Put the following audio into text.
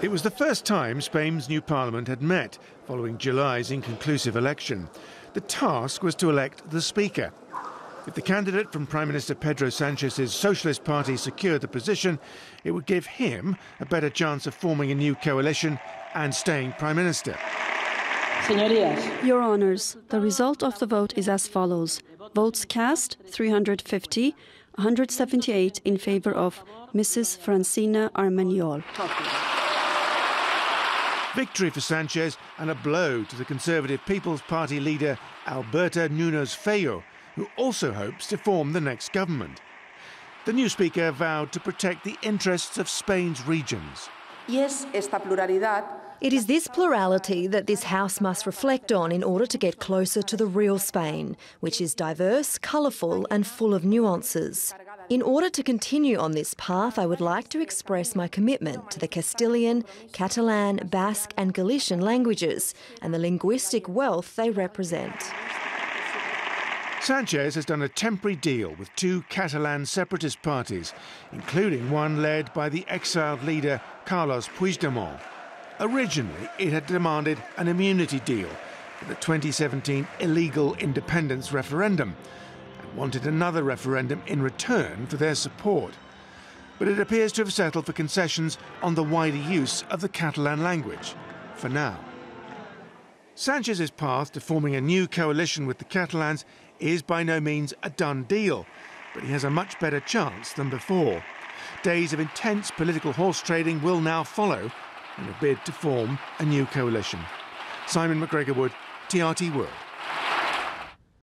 It was the first time Spain's new parliament had met following July's inconclusive election. The task was to elect the Speaker. If the candidate from Prime Minister Pedro Sanchez's Socialist Party secured the position, it would give him a better chance of forming a new coalition and staying Prime Minister. Your Honours, the result of the vote is as follows. Votes cast 350, 178 in favour of Mrs. Francina Armengol. Victory for Sanchez and a blow to the Conservative People's Party leader Alberto Núñez Feijóo, who also hopes to form the next government. The new speaker vowed to protect the interests of Spain's regions. It is this plurality that this House must reflect on in order to get closer to the real Spain, which is diverse, colourful, and full of nuances. In order to continue on this path, I would like to express my commitment to the Castilian, Catalan, Basque, and Galician languages and the linguistic wealth they represent. Sanchez has done a temporary deal with two Catalan separatist parties, including one led by the exiled leader Carlos Puigdemont. Originally, it had demanded an immunity deal for the 2017 illegal independence referendum wanted another referendum in return for their support. But it appears to have settled for concessions on the wider use of the Catalan language, for now. Sanchez's path to forming a new coalition with the Catalans is by no means a done deal, but he has a much better chance than before. Days of intense political horse trading will now follow in a bid to form a new coalition. Simon McGregor Wood, TRT World.